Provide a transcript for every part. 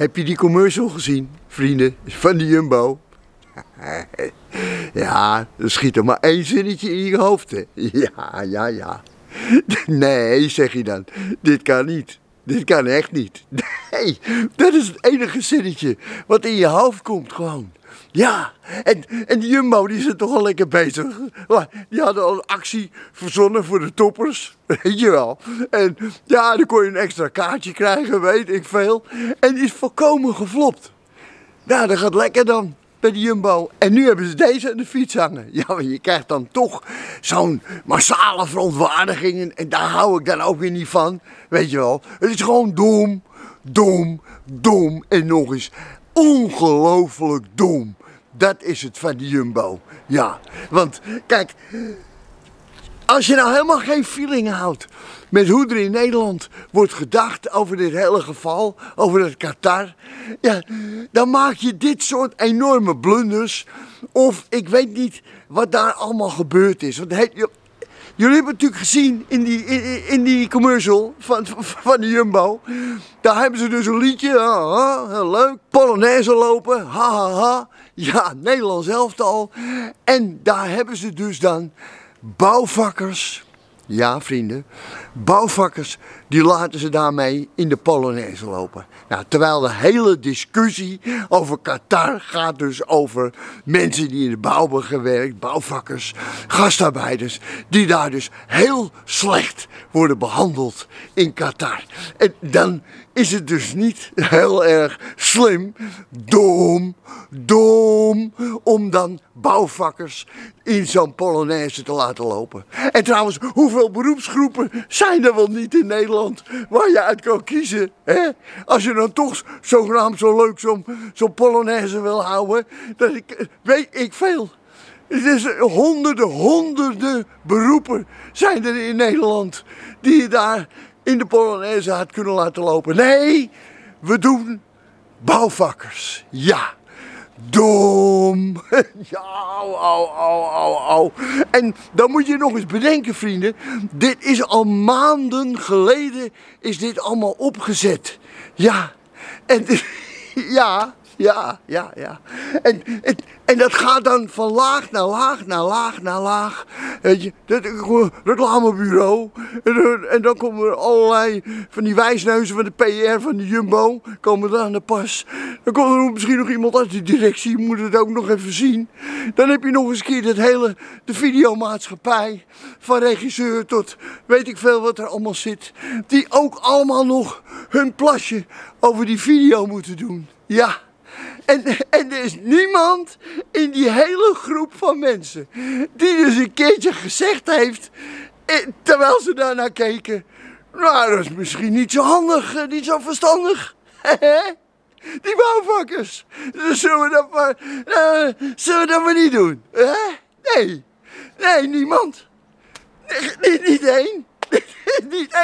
Heb je die commercial gezien, vrienden, van de Jumbo? Ja, er schiet er maar één zinnetje in je hoofd. Ja, ja, ja. Nee, zeg je dan, dit kan niet. Dit kan echt niet. Nee, dat is het enige zinnetje wat in je hoofd komt gewoon. Ja, en, en die Jumbo die is toch al lekker bezig. Die hadden al een actie verzonnen voor de toppers, weet je wel. En ja, dan kon je een extra kaartje krijgen, weet ik veel. En die is volkomen geflopt. Nou, dat gaat lekker dan bij de Jumbo. En nu hebben ze deze aan de fiets hangen. Ja, maar je krijgt dan toch zo'n massale verontwaardiging. En daar hou ik dan ook weer niet van. Weet je wel. Het is gewoon dom, dom, dom en nog eens ongelooflijk dom. Dat is het van de Jumbo. Ja, want kijk, als je nou helemaal geen feeling houdt met hoe er in Nederland wordt gedacht over dit hele geval, over het Qatar, ja, dan maak je dit soort enorme blunders. Of ik weet niet wat daar allemaal gebeurd is. Want Jullie hebben het natuurlijk gezien in die, in, die commercial van, van de Jumbo. Daar hebben ze dus een liedje, heel leuk. Polonaise lopen, ha ha ha. Ja, Nederlands elftal. En daar hebben ze dus dan bouwvakkers ja, vrienden. Bouwvakkers, die laten ze daarmee in de Polonaise lopen. Nou, terwijl de hele discussie over Qatar gaat dus over mensen die in de bouw hebben gewerkt, bouwvakkers, gastarbeiders, die daar dus heel slecht worden behandeld in Qatar. En dan is het dus niet heel erg slim, dom, dom, om dan bouwvakkers in zo'n Polonaise te laten lopen. En trouwens, hoeveel beroepsgroepen zijn er wel niet in Nederland waar je uit kan kiezen? Hè? Als je dan toch zogenaamd zo leuk zo'n zo Polonaise wil houden, ik, weet ik veel. Het is honderden, honderden beroepen zijn er in Nederland die je daar in de Polonaise had kunnen laten lopen. Nee, we doen bouwvakkers. Ja. Dom. Ja, au, au, au, au, au. En dan moet je nog eens bedenken, vrienden. Dit is al maanden geleden is dit allemaal opgezet. Ja. En ja, ja, ja, ja. En, en, en, dat gaat dan van laag naar laag, naar laag, naar laag. Weet je, dat reclamebureau. En, en dan komen er allerlei van die wijsneuzen van de PR, van de Jumbo, komen daar aan de pas. Dan komt er misschien nog iemand uit de directie, moet het ook nog even zien. Dan heb je nog eens een keer dat hele, de videomaatschappij, van regisseur tot weet ik veel wat er allemaal zit. Die ook allemaal nog hun plasje over die video moeten doen. Ja. En, en er is niemand in die hele groep van mensen die dus een keertje gezegd heeft, eh, terwijl ze daarnaar keken, nou dat is misschien niet zo handig, eh, niet zo verstandig. Die bouwvakkers. Dus zullen we dat maar, uh, zullen we dat maar niet doen? Nee, nee, niemand. Niet één.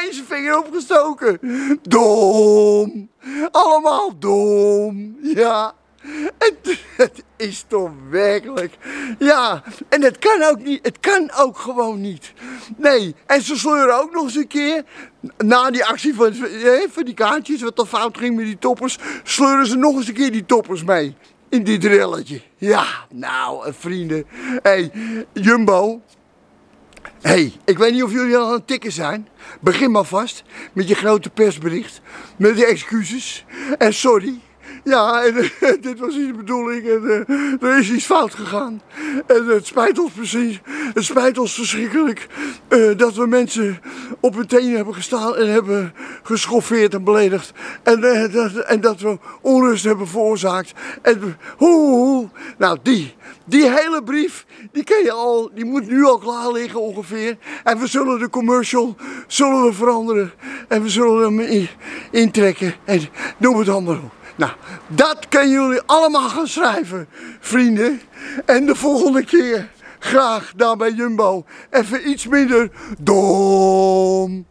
Eens vinger opgestoken. Dom. Allemaal dom. Ja. Het, het, is toch werkelijk. Ja, en het kan ook niet. Het kan ook gewoon niet. Nee, en ze sleuren ook nog eens een keer. Na die actie van, van die kaartjes, wat er fout ging met die toppers, sleuren ze nog eens een keer die toppers mee. In dit relletje. Ja, nou, vrienden. Hé, hey, Jumbo, hey, ik weet niet of jullie al aan het tikken zijn. Begin maar vast met je grote persbericht. Met de excuses. En sorry. Ja, en, dit was niet de bedoeling en uh, er is iets fout gegaan. En het spijt ons precies, het spijt ons verschrikkelijk uh, dat we mensen op hun tenen hebben gestaan en hebben geschoffeerd en beledigd. En, dat, en dat we onrust hebben veroorzaakt. En hoe, nou die, die hele brief, die ken je al, die moet nu al klaar liggen ongeveer. En we zullen de commercial, zullen we veranderen. En we zullen hem intrekken en noem het allemaal op. Nou, dat kunnen jullie allemaal gaan schrijven, vrienden. En de volgende keer graag daar bij Jumbo even iets minder dom.